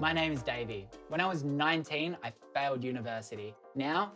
My name is Davey. When I was 19, I failed university. Now,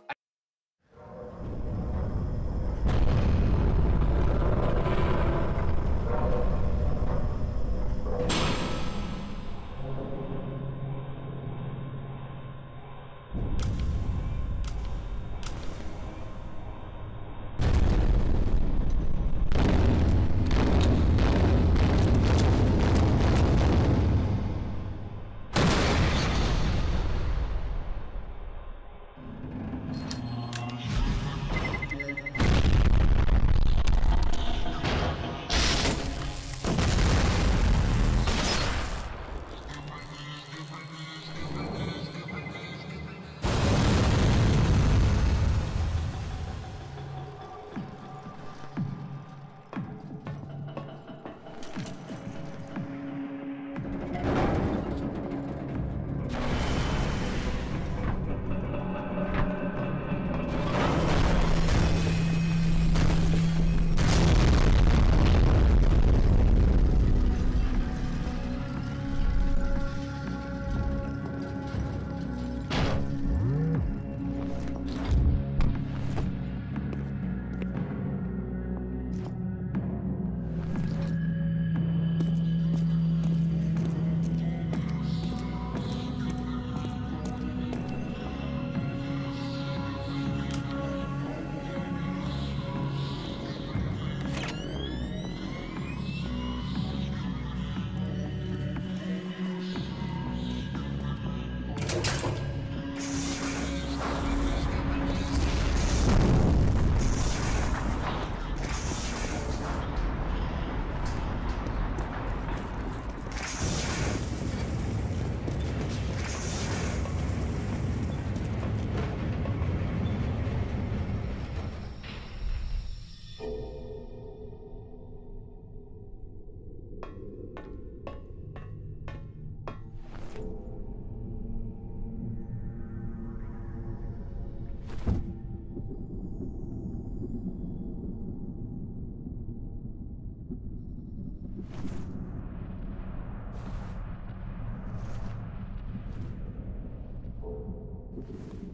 I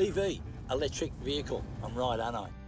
EV, electric vehicle. I'm right, aren't I?